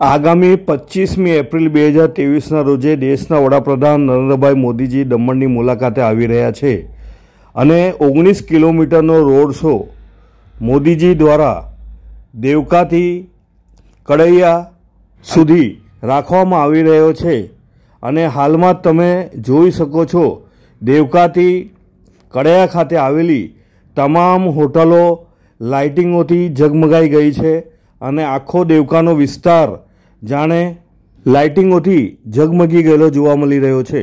આગામી પચીસમી એપ્રિલ બે હજાર ત્રેવીસના રોજે દેશના વડાપ્રધાન નરેન્દ્રભાઈ મોદીજી દમણની મુલાકાતે આવી રહ્યા છે અને ઓગણીસ કિલોમીટરનો રોડ શો મોદીજી દ્વારા દેવકાથી કડૈયા સુધી રાખવામાં આવી રહ્યો છે અને હાલમાં તમે જોઈ શકો છો દેવકાથી કડૈયા ખાતે આવેલી તમામ હોટલો લાઇટિંગોથી ઝગમગાઈ ગઈ છે અને આખો દેવકાનો વિસ્તાર જાણે લાઇટિંગોથી ઝગમગી ગયેલો જોવા મળી રહ્યો છે.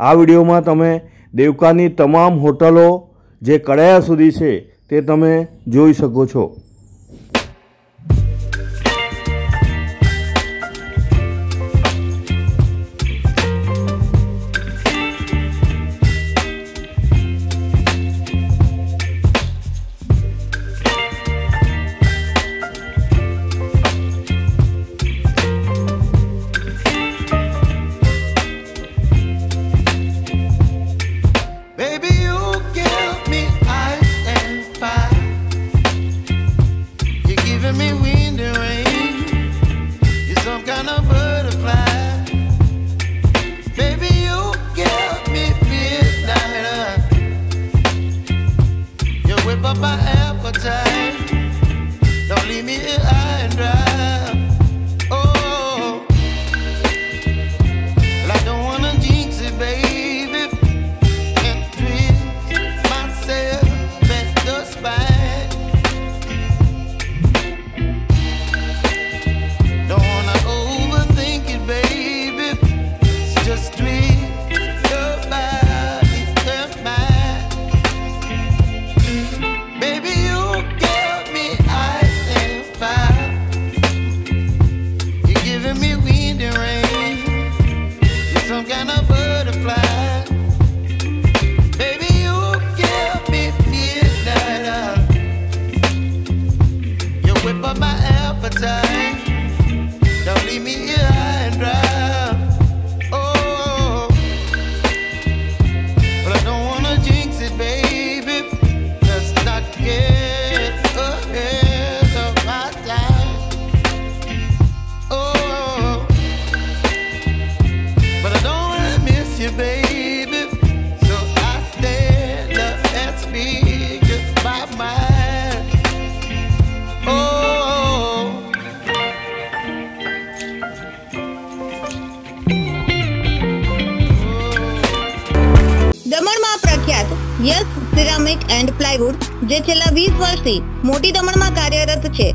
આ વિડીયોમાં તમે દેવકાની તમામ હોટલો જે કડાયા સુધી છે તે તમે જોઈ શકો છો. Some kind of. Baby, you me. You whip up my appetite. Don't leave me here high and dry. carry me yes, ceramic and plywood, જે છેલ્લા વીસ વર્ષથી મોટી દમણમાં કાર્યરત છે.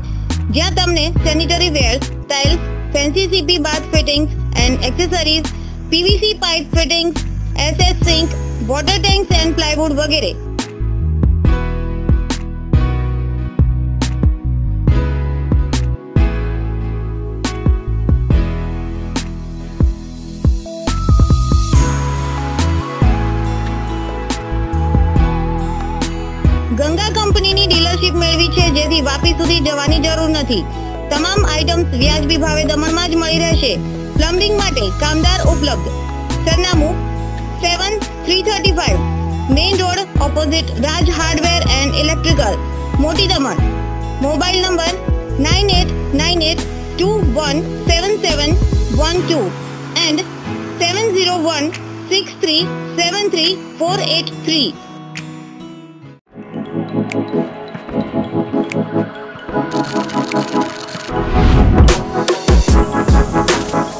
જ્યાં તમને sanitary ware tiles fancy CP bath fittings and accessories PVC pipe fittings SS sink water tanks and plywood વગેરે કંપનીની મેળવી છે, જેથી વાપી સુધી જવાની જરૂર નથી. તમામ આઇટમ્સ વ્યાજબી ભાવે દમણમાં જ મળી રહેશે. પ્લમ્બિંગ માટે કામદાર ઉપલબ્ધ. સરનામું seven three thirty five main road opposite Raj hardware and electrical Moti Daman. Mobile number nine eight nine eight two one seven seven one two and seven zero one six three seven three four eight three Thank you.